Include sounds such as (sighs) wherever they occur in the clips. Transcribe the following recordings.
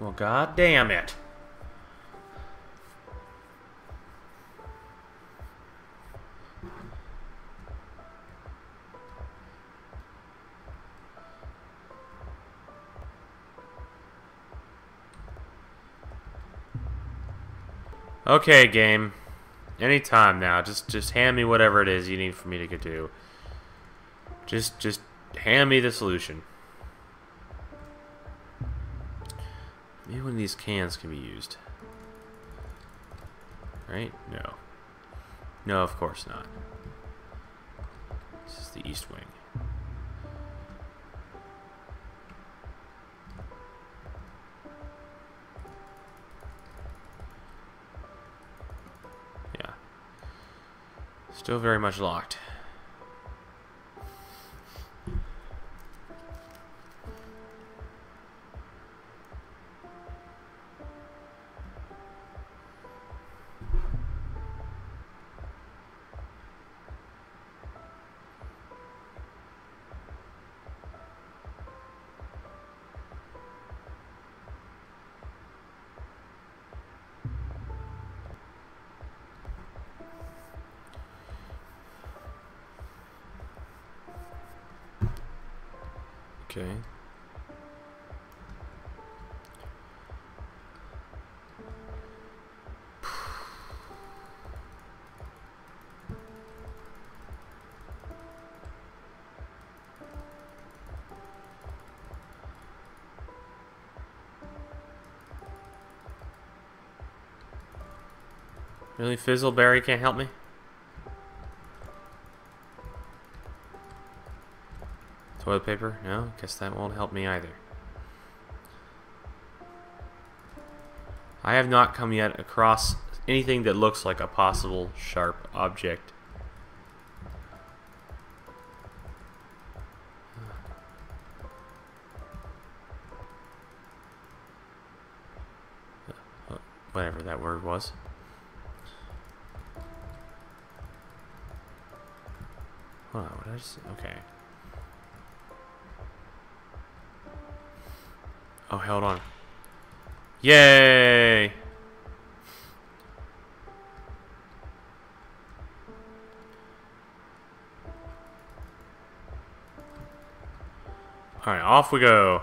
Well, god damn it. Okay, game. Anytime now. Just just hand me whatever it is you need for me to do. Just just hand me the solution. Maybe one of these cans can be used. Right? No. No, of course not. This is the east wing. Yeah. Still very much locked. Okay. (sighs) Really, Fizzleberry can't help me? Toilet paper? No? Guess that won't help me either. I have not come yet across anything that looks like a possible sharp object. Whatever that word was. Hold on, what did I just... Okay. Oh, hold on. Yay! Alright, off we go.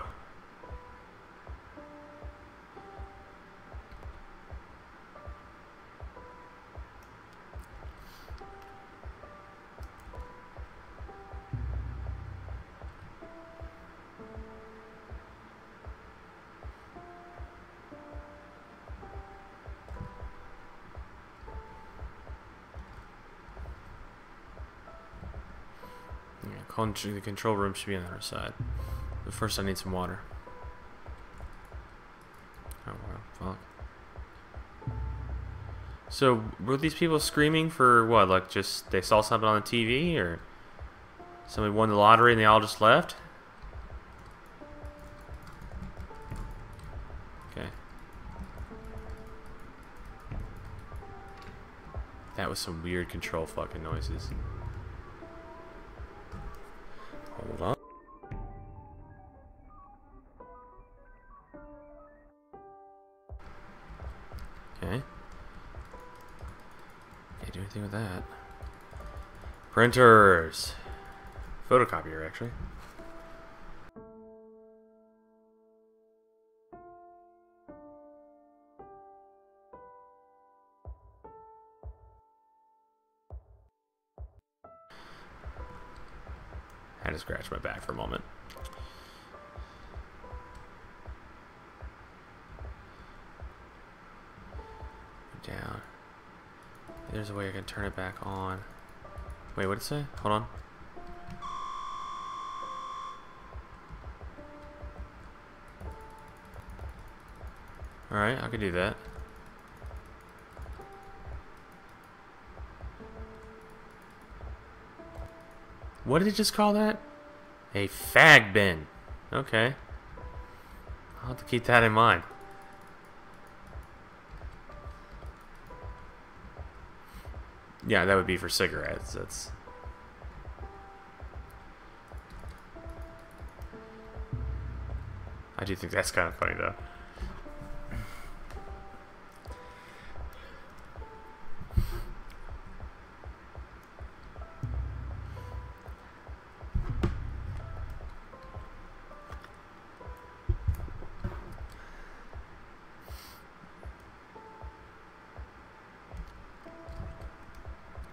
The control room should be on the other side. But first I need some water. Oh, fuck. So, were these people screaming for what? Like, just they saw something on the TV? Or somebody won the lottery and they all just left? Okay. That was some weird control fucking noises. Hold on. Okay. Can't do anything with that. Printers. Photocopier, actually. Scratch my back for a moment. Down. There's a way I can turn it back on. Wait, what did it say? Hold on. Alright, I can do that. What did it just call that? A fag bin. Okay. I'll have to keep that in mind. Yeah, that would be for cigarettes. That's. I do think that's kind of funny though.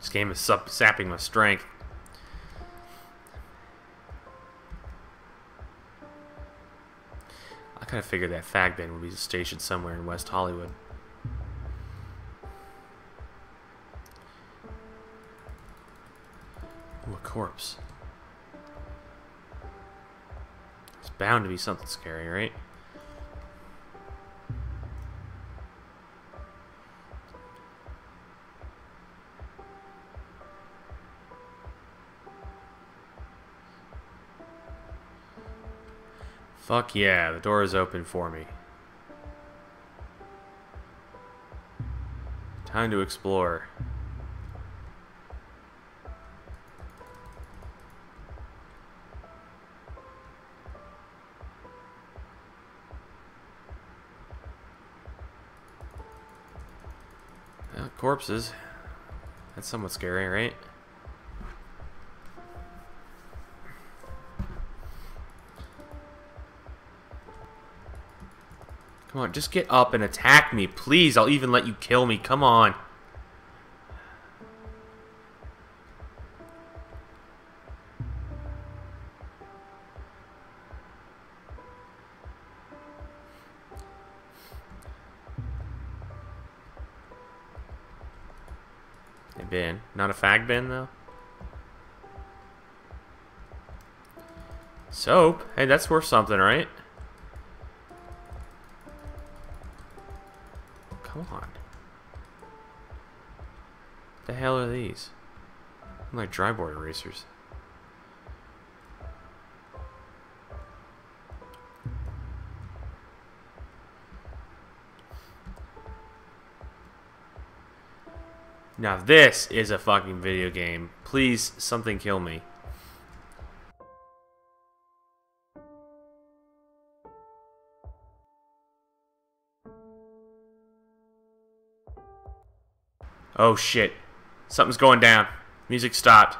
This game is sapping my strength. I kind of figured that fag bin would be stationed somewhere in West Hollywood. Ooh, a corpse. It's bound to be something scary, right? Fuck yeah, the door is open for me. Time to explore. Well, corpses. That's somewhat scary, right? Come on, just get up and attack me, please. I'll even let you kill me. Come on. A bin. Not a fag bin, though? Soap? Hey, that's worth something, right? Come on. The hell are these? I'm like dry board erasers. Now this is a fucking video game. Please, something kill me. Oh shit. Something's going down. Music stopped.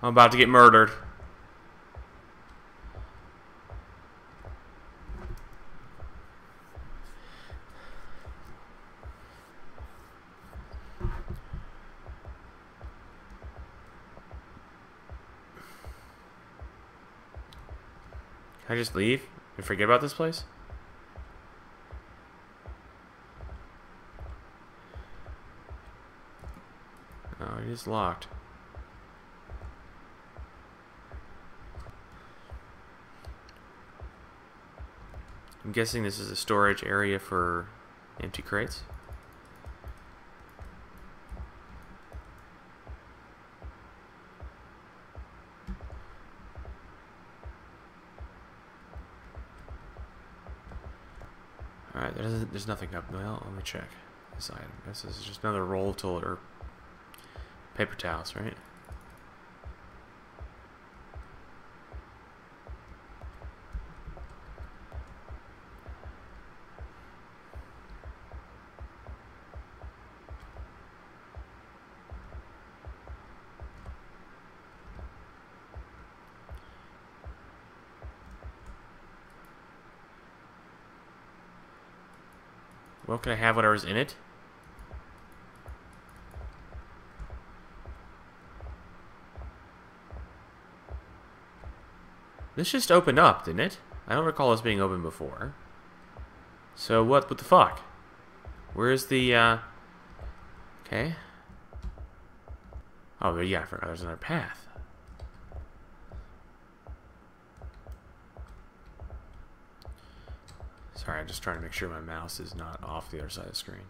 I'm about to get murdered. Can I just leave and forget about this place? Oh, it is locked. I'm guessing this is a storage area for empty crates. Alright, there's, there's nothing up. Well, let me check this item. This is just another roll tool or paper towels, right? Well, can I have whatever's in it? This just opened up, didn't it? I don't recall this being open before. So what, what the fuck? Where's the, uh... Okay. Oh, yeah, I forgot there's another path. Sorry, I'm just trying to make sure my mouse is not off the other side of the screen.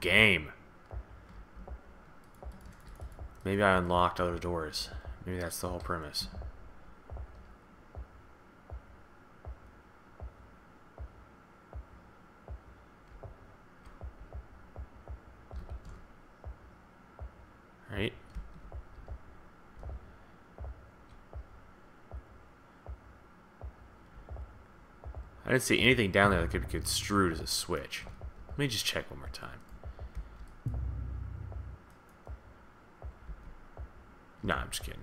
Game. Maybe I unlocked other doors. Maybe that's the whole premise. Right? I didn't see anything down there that could be construed as a switch. Let me just check one more time. No, I'm just kidding.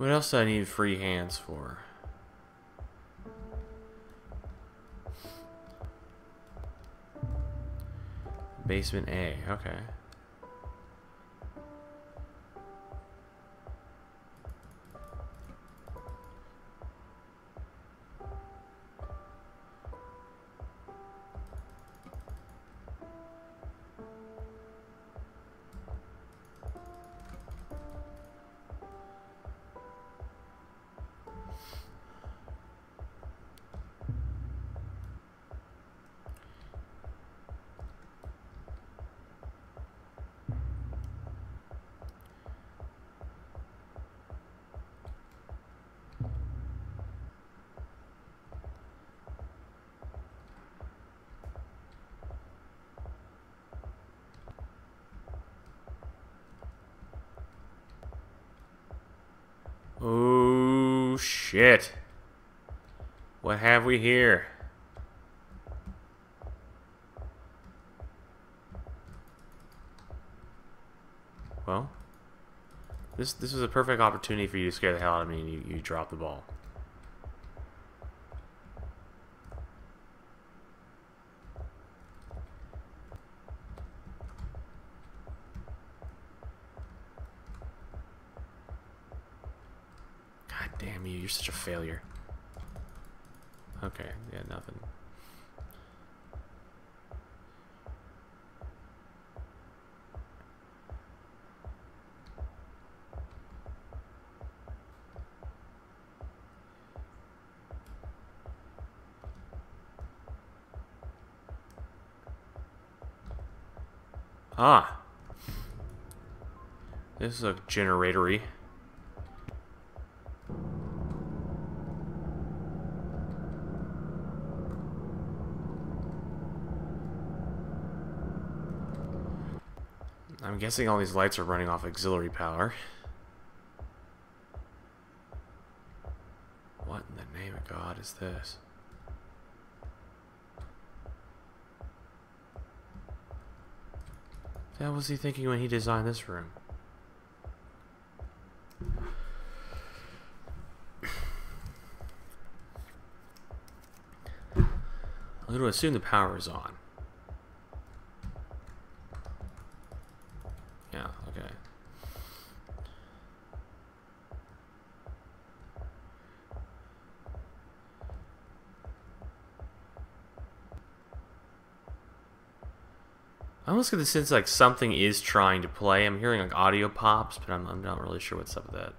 What else do I need free hands for? Basement A, okay. Shit. What have we here? Well, this this was a perfect opportunity for you to scare the hell out of me and you, you dropped the ball. God damn you, you're such a failure. Okay, yeah, nothing. Ah. This is a generatory. I'm guessing all these lights are running off auxiliary power. What in the name of God is this? What was he thinking when he designed this room? I'm going to assume the power is on. Yeah, okay. I almost get the sense like something is trying to play. I'm hearing like audio pops, but I'm, I'm not really sure what's up with that.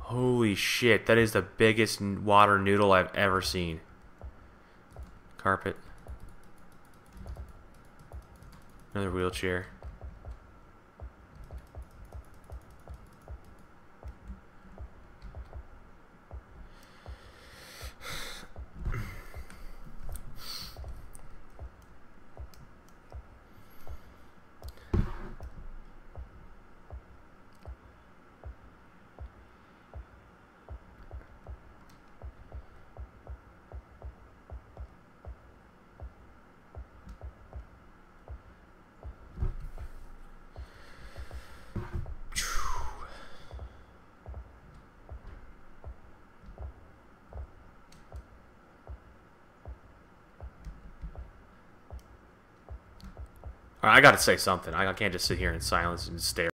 Holy shit, that is the biggest water noodle I've ever seen. Carpet. Another wheelchair. I gotta say something. I can't just sit here in silence and stare.